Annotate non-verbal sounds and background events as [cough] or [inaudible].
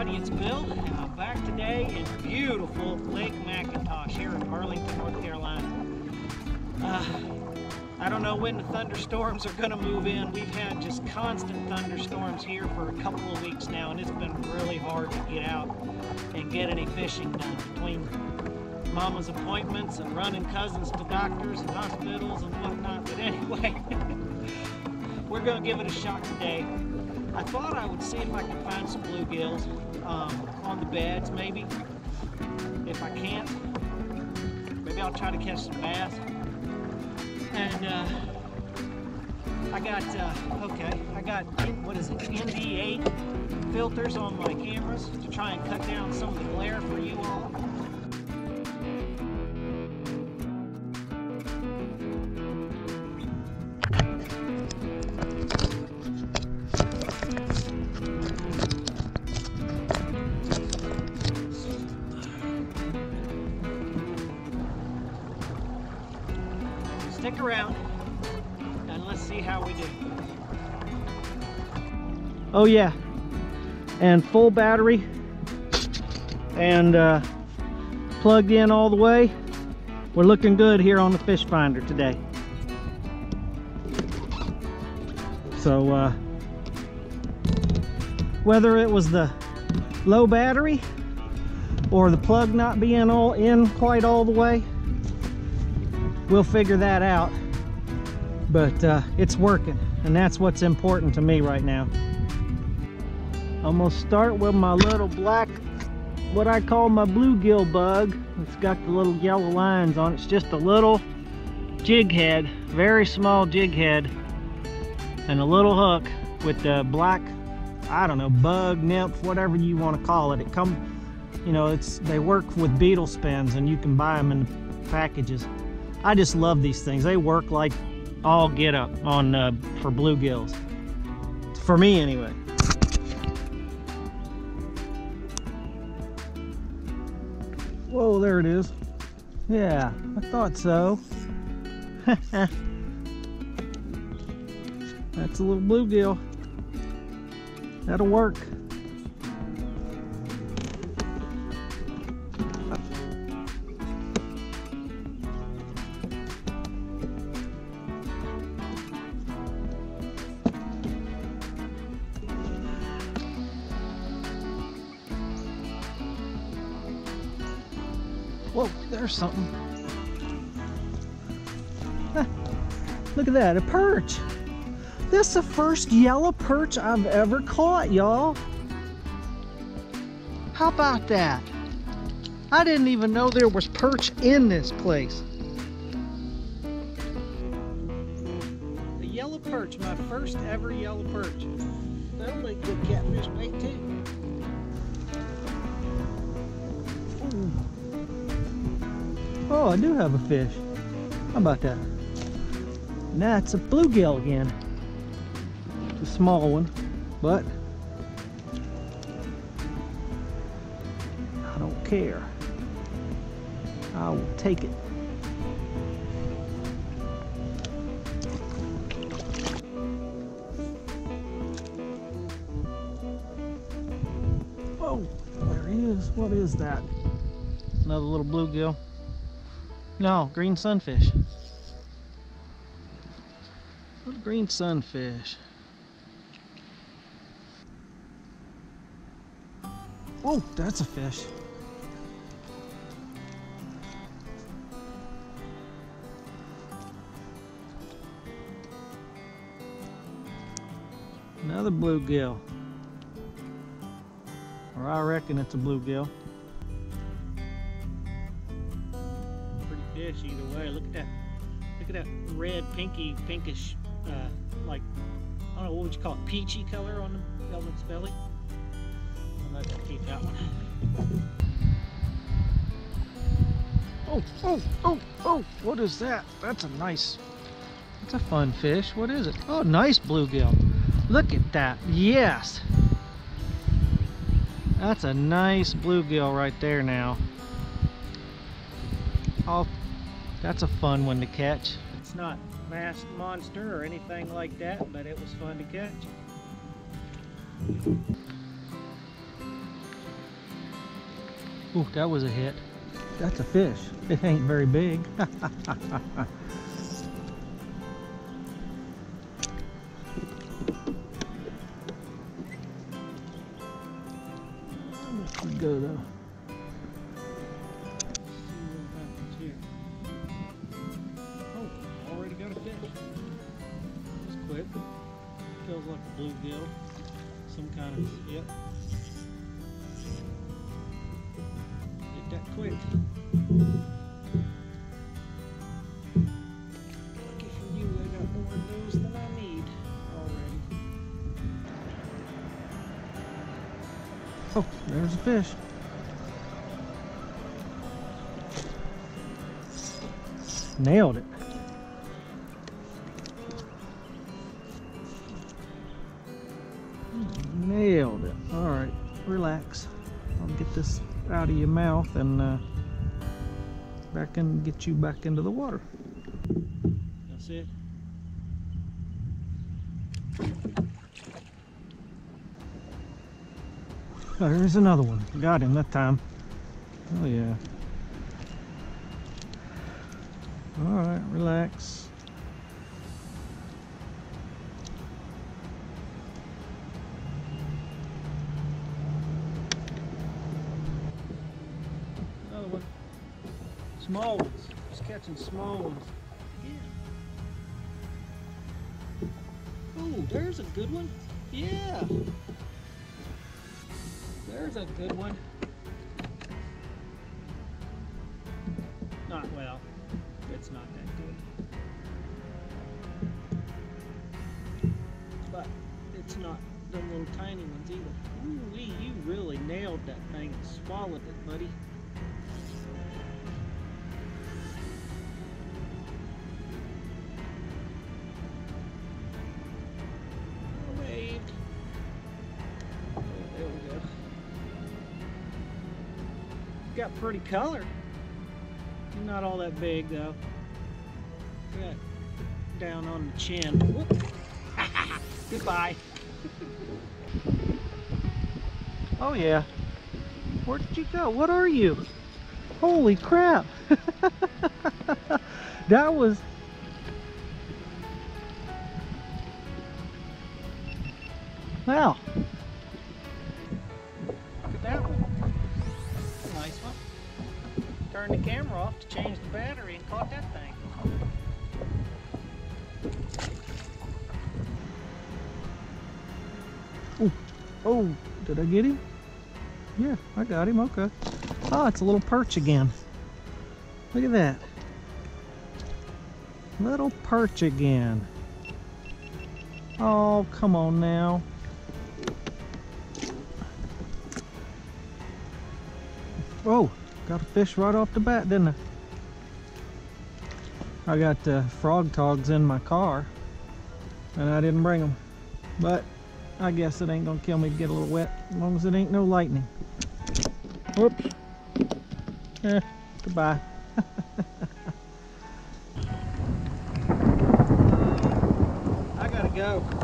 Everybody, it's Bill, and I'm back today in beautiful Lake Mackintosh here in Burlington, North Carolina. Uh, I don't know when the thunderstorms are going to move in. We've had just constant thunderstorms here for a couple of weeks now, and it's been really hard to get out and get any fishing done between mama's appointments and running cousins to doctors and hospitals and whatnot. But anyway, [laughs] we're going to give it a shot today. I thought I would see if I could find some bluegills um, on the beds, maybe. If I can't, maybe I'll try to catch some bass. And uh, I got, uh, okay, I got, what is it, ND8 filters on my cameras to try and cut down some of the glare for you all. Stick around and let's see how we do. Oh yeah, and full battery and uh, plugged in all the way. We're looking good here on the fish finder today. So uh, whether it was the low battery or the plug not being all in quite all the way, we'll figure that out. But uh, it's working, and that's what's important to me right now. I'm gonna start with my little black, what I call my bluegill bug. It's got the little yellow lines on it. It's just a little jig head, very small jig head, and a little hook with the black, I don't know, bug, nymph, whatever you want to call it. It come, you know, it's they work with beetle spins, and you can buy them in packages. I just love these things. They work like all get up on uh, for bluegills. For me, anyway. Whoa, there it is. Yeah, I thought so. [laughs] That's a little bluegill. That'll work. Whoa, there's something. Look at that, a perch. This is the first yellow perch I've ever caught, y'all. How about that? I didn't even know there was perch in this place. The yellow perch, my first ever yellow perch. That'll make good catfish bait too. Ooh. Oh, I do have a fish. How about that? That's a bluegill again. It's a small one, but I don't care. I will take it. Oh, there he is. What is that? Another little bluegill. No, green sunfish. Little green sunfish. Oh, that's a fish. Another bluegill. Or I reckon it's a bluegill. Fish either way. Look at that. Look at that red, pinky, pinkish, uh, like, I don't know, what would you call it? Peachy color on the its belly. Let that keep that one. Oh, oh, oh, oh, what is that? That's a nice, that's a fun fish. What is it? Oh, nice bluegill. Look at that. Yes. That's a nice bluegill right there now. Oh, that's a fun one to catch. It's not mass monster or anything like that, but it was fun to catch. Ooh, that was a hit. That's a fish. It ain't very big. [laughs] bluegill. Some kind of, yep. Get that quick. Lucky for you, I got more of those than I need already. Oh, there's a fish. Nailed it. Relax. I'll get this out of your mouth and uh, back and get you back into the water. That's it. Oh, there's another one. Got him that time. Oh yeah. All right, relax. Small ones. Just catching small ones. Yeah. Oh, there's a good one. Yeah. There's a good one. Not well. It's not that good. But it's not the little tiny ones either. Ooh you really nailed that thing. Swallowed it, buddy. Got pretty color. Not all that big though. Got down on the chin. [laughs] Goodbye. [laughs] oh yeah. Where did you go? What are you? Holy crap. [laughs] that was Wow. Turned the camera off to change the battery and caught that thing. Oh, oh, did I get him? Yeah, I got him, okay. Oh, it's a little perch again. Look at that. Little perch again. Oh, come on now. Oh, got a fish right off the bat, didn't I? I got uh, Frogg Toggs in my car, and I didn't bring them. But I guess it ain't gonna kill me to get a little wet, as long as it ain't no lightning. Whoops. Eh, goodbye. [laughs] I gotta go.